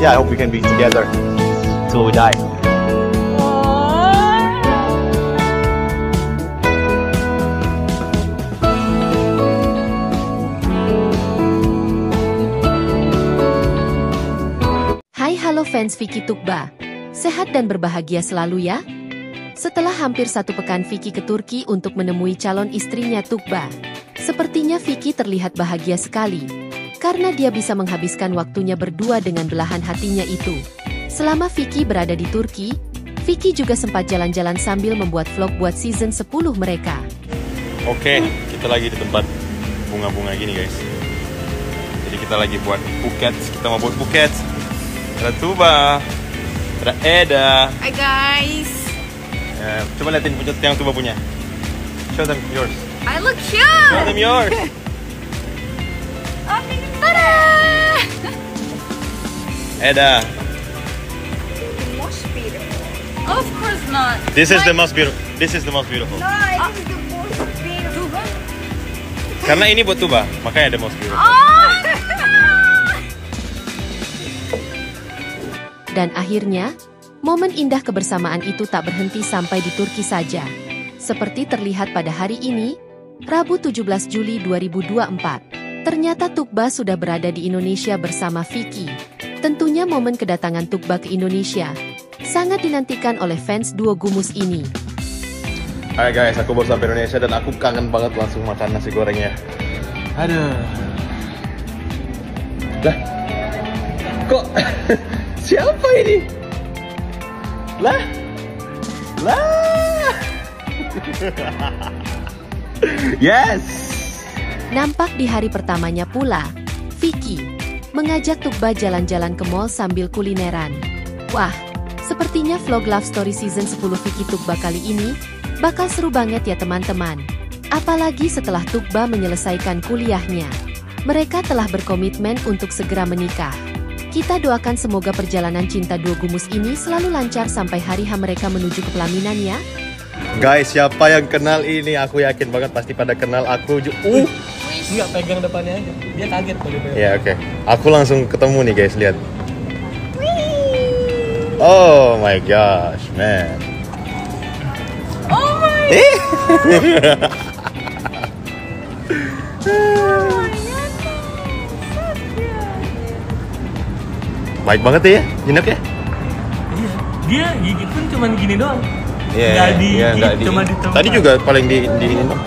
yeah, I hope we can be together till we die. Hai halo fans Vicky Tukba. Sehat dan berbahagia selalu ya. Setelah hampir satu pekan Vicky ke Turki untuk menemui calon istrinya Tukba. Sepertinya Vicky terlihat bahagia sekali. Karena dia bisa menghabiskan waktunya berdua dengan belahan hatinya itu. Selama Vicky berada di Turki, Vicky juga sempat jalan-jalan sambil membuat vlog buat season 10 mereka. Oke, kita lagi di tempat bunga-bunga gini guys. Jadi kita lagi buat buket, kita mau buat buket. Ada tuba, ada Eda. Hi guys. Ya, coba liatin punya yang tuba punya. Show them yours. I look Show cute. them yours. Eda, Most beautiful. Of course not. this is the most beautiful. This is the most beautiful. No, I think the most beautiful. Karena ini buat tuba, makanya ada most beautiful. Oh! Dan akhirnya, momen indah kebersamaan itu tak berhenti sampai di Turki saja. Seperti terlihat pada hari ini, Rabu 17 Juli 2024. Ternyata Tukba sudah berada di Indonesia bersama Vicky. Tentunya momen kedatangan Tukba ke Indonesia sangat dinantikan oleh fans duo Gumus ini. Hai guys, aku baru sampai Indonesia dan aku kangen banget langsung makan nasi gorengnya. Aduh. Lah, kok siapa ini? Lah, lah. yes. Nampak di hari pertamanya pula, Vicky mengajak Tukba jalan-jalan ke mall sambil kulineran. Wah, sepertinya vlog Love Story Season 10 Vicky Tukba kali ini bakal seru banget ya teman-teman. Apalagi setelah Tukba menyelesaikan kuliahnya. Mereka telah berkomitmen untuk segera menikah. Kita doakan semoga perjalanan cinta dua gumus ini selalu lancar sampai hari H mereka menuju ke pelaminan ya. Guys, siapa yang kenal ini? Aku yakin banget pasti pada kenal aku. Uh. Enggak pegang depannya aja. Dia kaget kalau dia. Ya oke. Aku langsung ketemu nih guys, lihat. Oh my gosh, man. Oh my Eh. Baik banget ya, Jinak ya? Iya. Dia gigit pun cuman gini doang. Iya, Nggak di, iya, nggak di- cuma di tempat. Tadi juga paling di di ini dong.